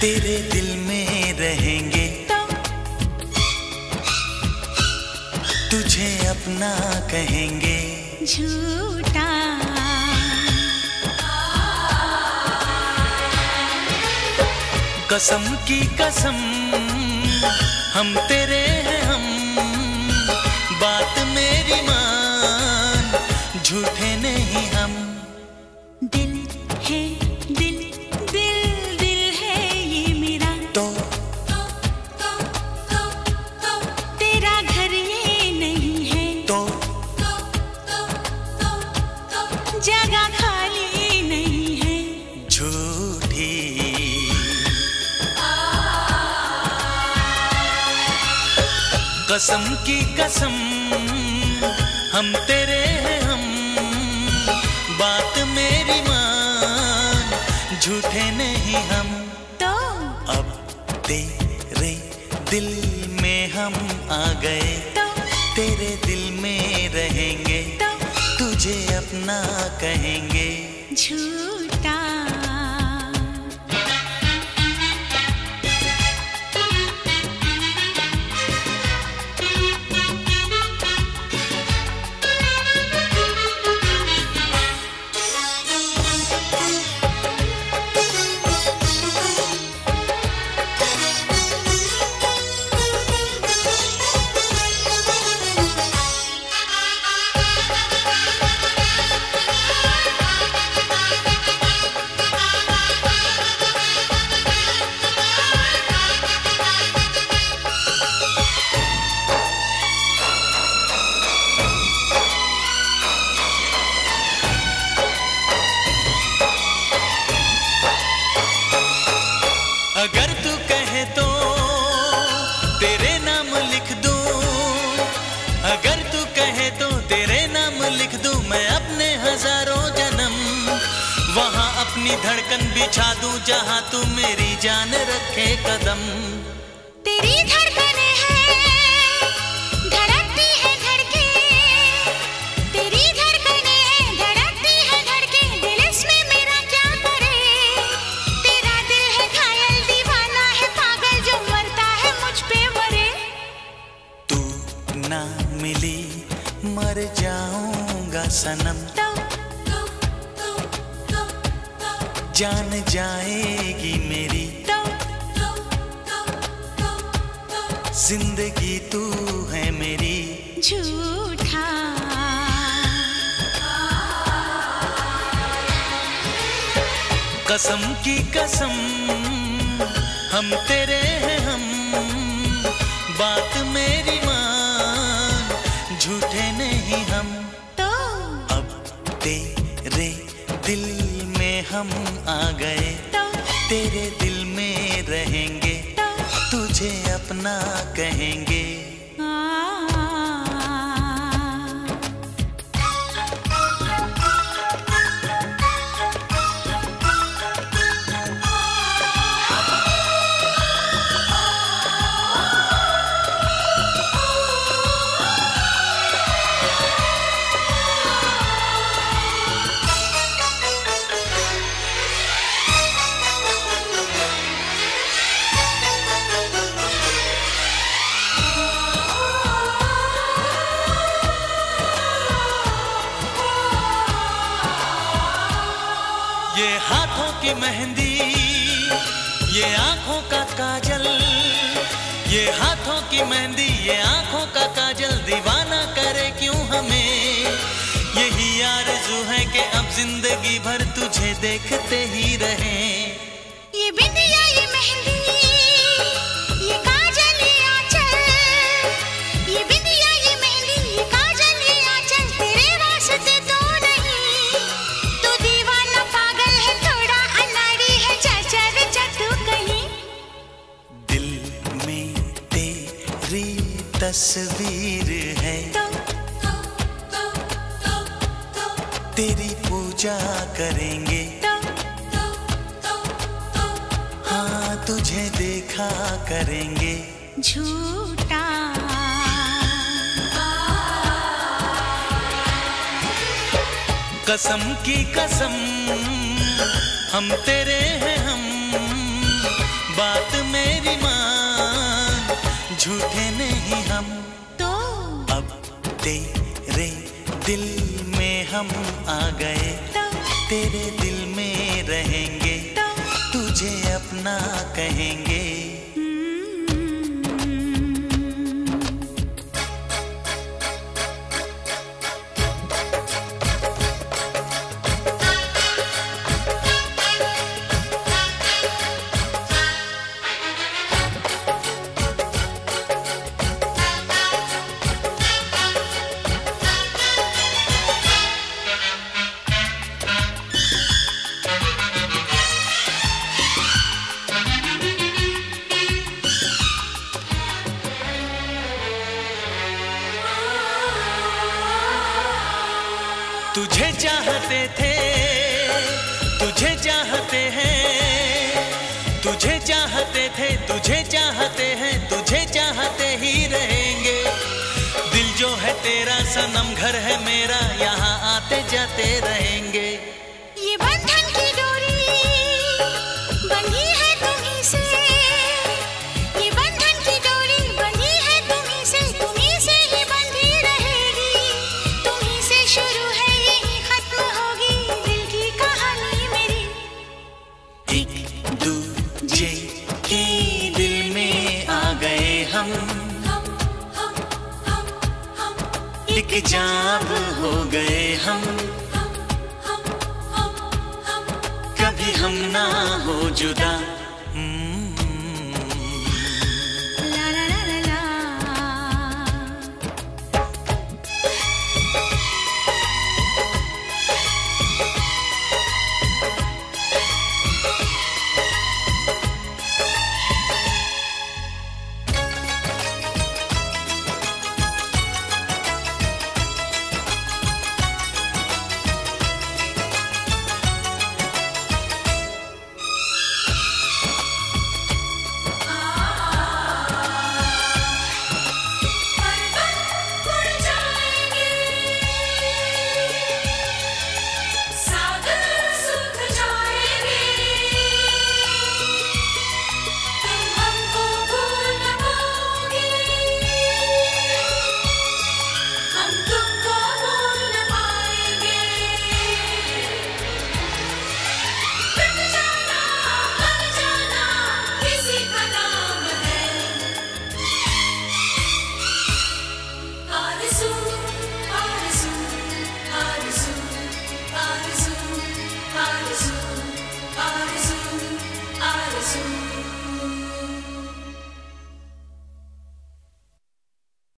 तेरे दिल में रहेंगे। तुझे अपना कहेंगे। झूठा। कसम की कसम हम तेरे कसम की कसम हम तेरे हैं हम। बात मेरी मान झूठे नहीं हम। तो अब तेरे दिल में हम आ गए। तो तेरे दिल में रहेंगे। तो तुझे अपना कहेंगे। झूठा धड़कन बिछा दूँ जहाँ तू मेरी जान रखे कदम। तेरी धड़कने हैं धड़कती है धड़के। तेरी धड़कने हैं धड़कती है धड़के। दिल इसमें मेरा क्या करे? तेरा दिल है घायल दीवाना है पागल जो मरता है मुझ पे मरे। तू ना मिली मर जाऊँगा सनम। तो जान जाएगी मेरी। तो ज़िंदगी तू है मेरी। झूठा। कसम की कसम हम तेरे हैं हम। बात मेरी मान झूठे नहीं हम। तो अब तेरे दिल हम आ गए। तेरे दिल में रहेंगे। तो। तुझे अपना कहेंगे। ये हाथों की मेहंदी, ये आँखों का काजल, ये हाथों की मेहंदी, ये आँखों का काजल, दीवाना करे क्यों हमें? यही आरज़ू है कि अब ज़िंदगी भर तुझे देखते ही रहे। ये बिंदिया ये मेहंदी तस्वीर है। तेरी पूजा करेंगे। हाँ तुझे देखा करेंगे। झूठा। कसम की कसम हम तेरे हैं हम। बात मेरी हम झूठे अब तेरे दिल में हम आ गए। तेरे दिल में रहेंगे तुझे अपना कहेंगे। तुझे चाहते थे, तुझे चाहते हैं, तुझे चाहते थे, तुझे चाहते हैं, तुझे चाहते ही रहेंगे। दिल जो है तेरा, सनम घर है मेरा, यहाँ आते जाते रहेंगे। हम एक जाब हो गए हम कभी हम ना हो जुदा।